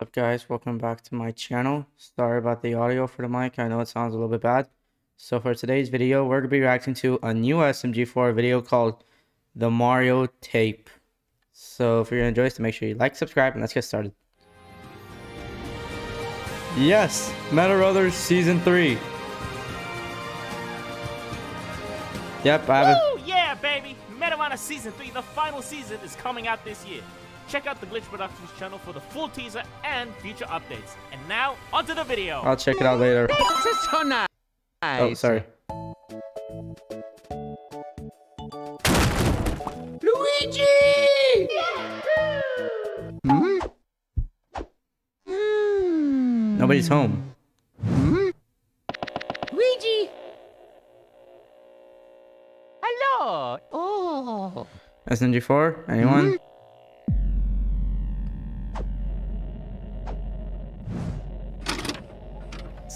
up guys? Welcome back to my channel. Sorry about the audio for the mic. I know it sounds a little bit bad. So for today's video we're going to be reacting to a new smg4 video called the mario tape. So if you're gonna enjoy this make sure you like subscribe and let's get started. Yes Meta Brothers season 3 yep i have Woo! Yeah, baby! Meta Runner Season 3, the final season, is coming out this year. Check out the Glitch Productions channel for the full teaser and future updates. And now, onto the video! i'll check it out later This is so nice. oh sorry Luigi! Hmm? Hmm. nobody's home Hmm? Luigi! Hello! Oh! smg4 anyone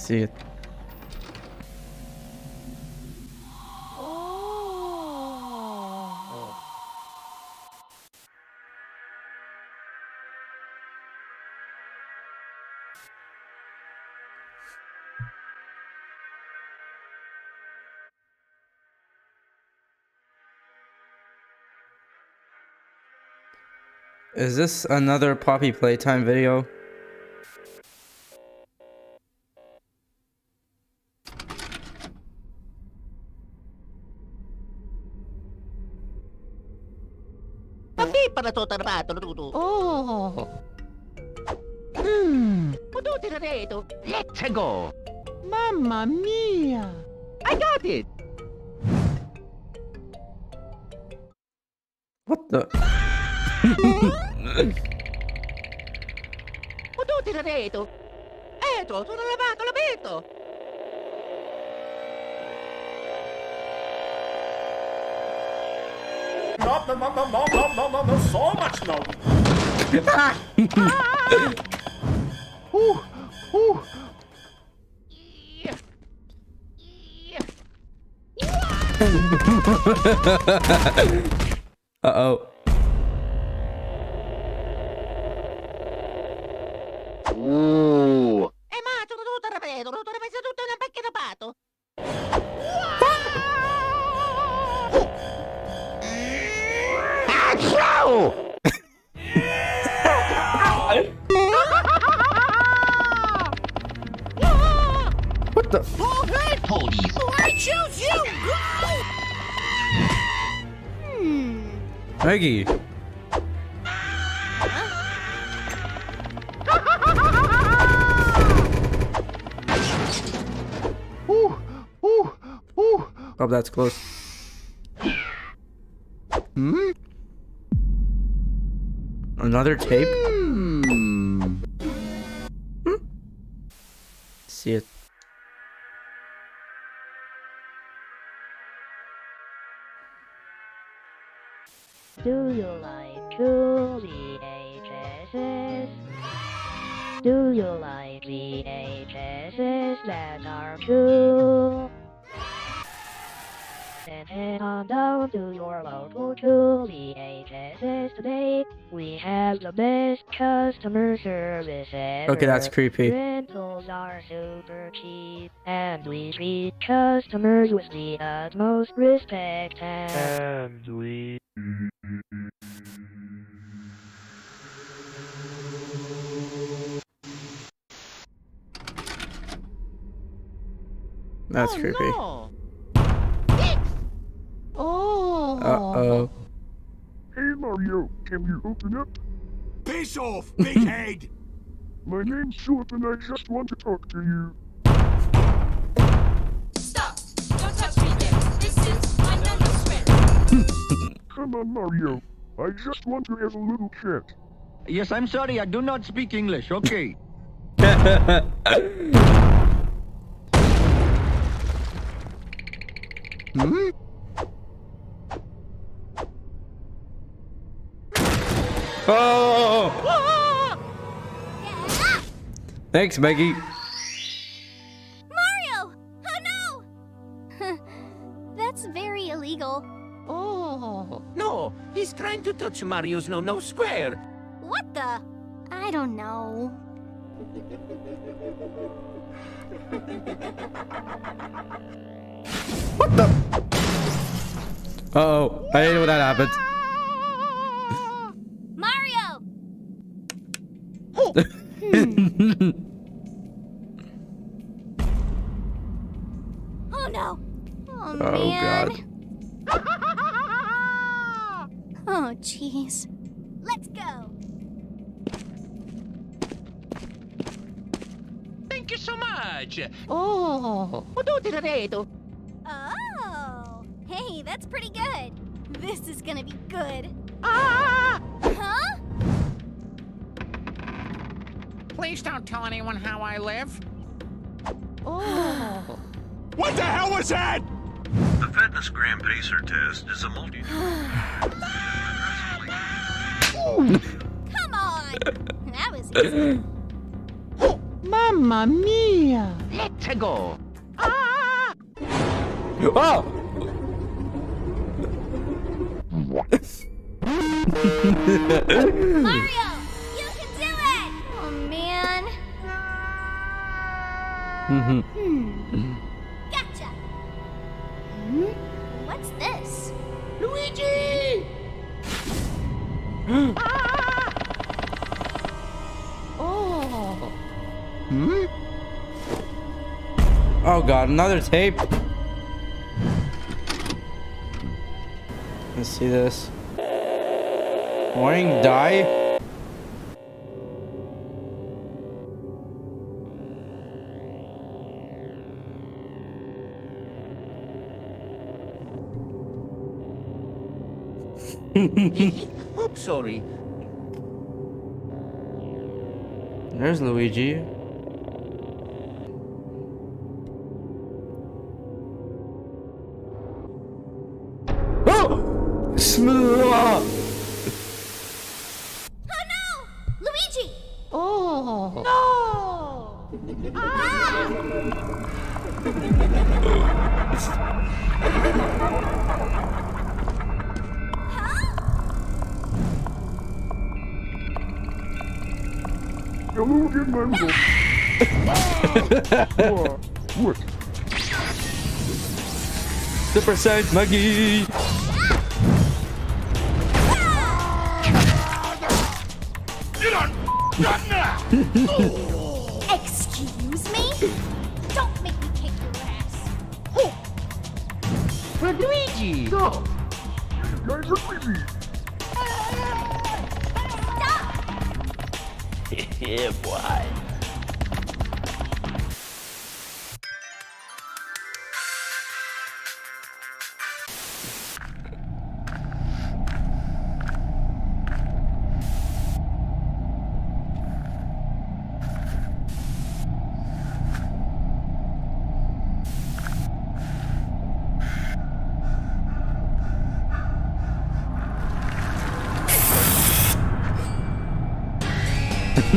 see it! Is this another Poppy Playtime video? per la Riparla tarbato, Dudu. Oh. Mmm. Potuti reto. Let's go. Mamma mia. I got it. What the? Potuti reto. Eto, sono lavato, l'ho detto. No, no, no, no, no, no, no, no, so much no. Ooh! Ooh! Yeah. Yeah. Police! I choose you. Go. Hmm. Meggy. Ooh! Ooh! Ooh! Hope that's close. Hmm? Another tape? Hmm. See it. Do you like cool VHSs? Do you like VHSs that are cool? Then head on down to your local cool VHSs today. We have the best customer service ever. Okay, that's creepy. Rentals are super cheap, and we treat customers with the utmost respect and we That's oh, creepy. No. Uh-oh. Hey Mario, can you open up? Piss off, big head. My name's Philip and I just want to talk to you. Stop! Don't touch me there! This is my number square! Come on Mario, I just want to have a little chat. Yes, I'm sorry, I do not speak English. Okay. Hmm? Oh! Thanks, Meggy. Mario! Oh no! That's very illegal. Oh. No, he's trying to touch Mario's no no square. What the? I don't know. What the? Uh oh, I didn't know that happened. Oh no! Oh, Oh, man. God. Oh jeez. Let's go. Thank you so much. Oh, tutti reto. Oh, hey, that's pretty good. This is gonna be good. Please don't tell anyone how I live. Oh. What the hell was that? The Fitness Gram Pacer test is a multi. Come on! That was easy. Mamma mia! Let's go. Ah! Oh! Mario! Hmm. Gotcha. Hmm? What's this? Luigi! oh. Hmm? Oh god, another tape. Let's see this. Warning, die. Oops, sorry. There's Luigi. Oh! Smooth. Oh no! Luigi! Oh. No! Ah! Hello again, Mango. oh, what? Super Saiyan Meggy. Excuse me? Don't make me kick your ass. For Luigi. Stop! You guys yeah, boy.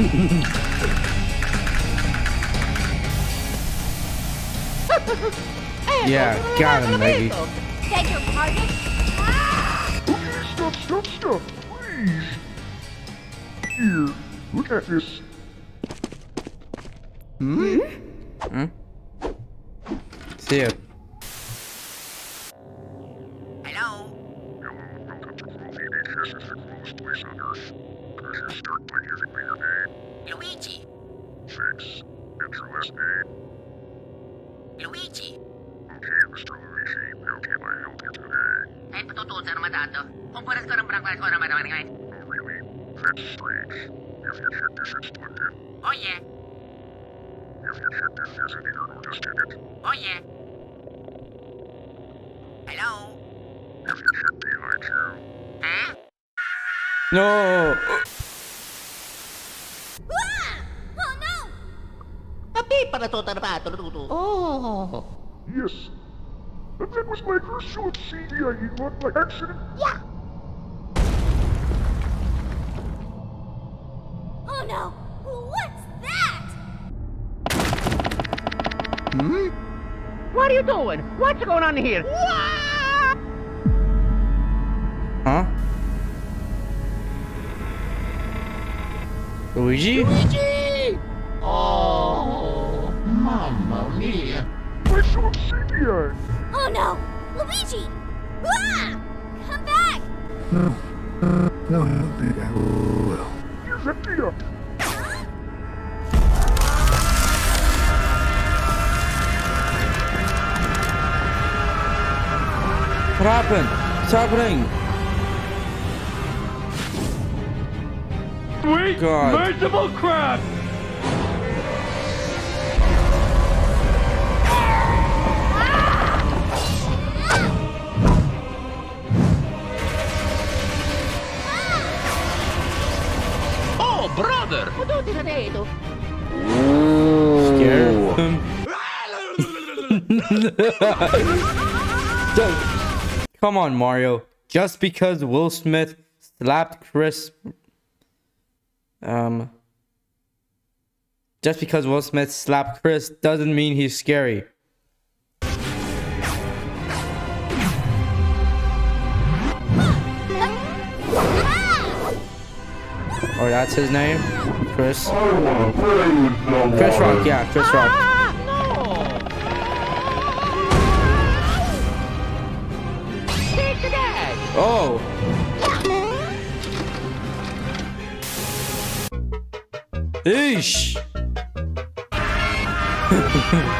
Yeah, got him, Meggy. Beg your pardon? Okay, stop, stop, stop, please. Here, look at this. Hmm? See ya. Hello. Hello, welcome to VHS is the cruelest place on Earth. Could you start by giving me your name? Luigi. Thanks. And your last name? Luigi. Okay, Mr. Luigi, how can I help you today? Ay, totoo sa naman dato. Kung paras ka ng barang ko naman naman ngayon. Oh, really? That's strange. Have you checked if it's plugged in? Oh yeah. Have you checked if there's any Naruto's in it? Oh yeah. Hello. Have you checked behind you? Huh? No. Para to tarpato tutu. Oh. Yes. And that was my first show of CGI Egon by accident. Yeah. Oh no! What's that? Hmm? What are you doing? What's going on here? What? Huh? Luigi? Luigi! Oh no! Luigi! Ah! Come back! No, no, I don't think I will. What happened? What's happening? Sweet, God. merciful crap! Come on, Mario. Just because Will Smith slapped Chris. Um. Just because Will Smith slapped Chris doesn't mean he's scary. Or that's his name? Chris. Chris Rock, yeah, Chris Rock. Take! Oh! Eesh!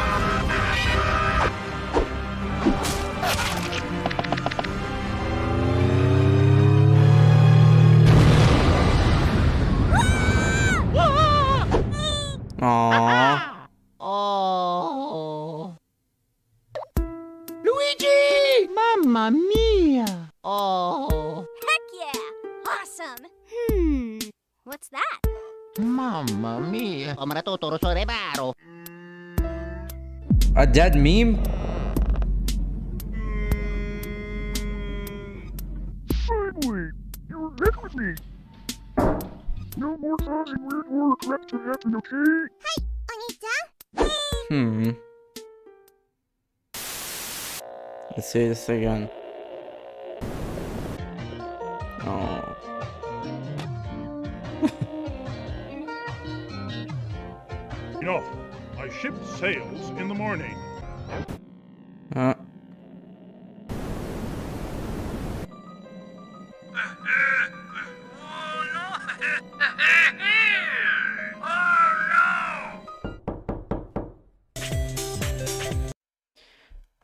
Mamma mia! O maratuturo sa rebaro. A dead meme? Finally! You're back with me! No more causing weird war crap to happen, okay? Onita? Hmm. Let's see this again. Ship sails in the morning. Uh.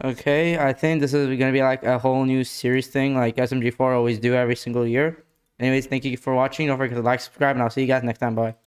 Okay, I think this is gonna be like a whole new series thing, like SMG4 always do every single year. Anyways, thank you for watching. Don't forget to like, subscribe, and I'll see you guys next time. Bye.